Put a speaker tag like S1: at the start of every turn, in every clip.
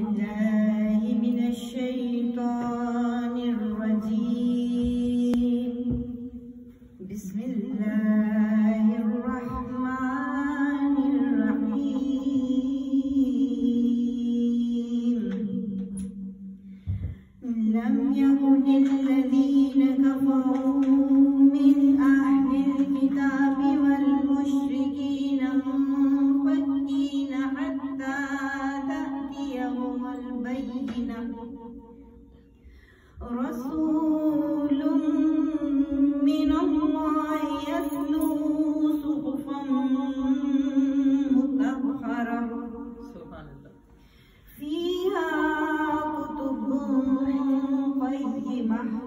S1: الله من الشيطان الرجيم. بسم الله الرحمن الرحيم. لم يكن الذين كفروا من أهل البينة رسول من الله يتلو صحفا مطهرة. فيها كتب قيمة.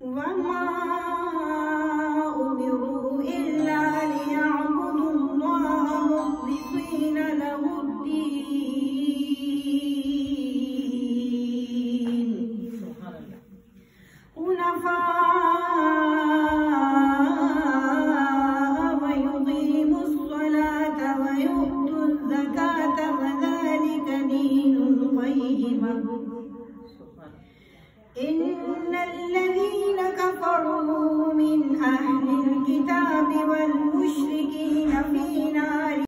S1: وما أمروا إلا ليعبدوا الله مخلصين له الدين. حنفاء ويقيموا الصلاة ويؤتوا الزكاة وذلك دين القيمة
S2: سبحان الله
S1: إن الذين كفروا من أهل الكتاب والمشركين في نار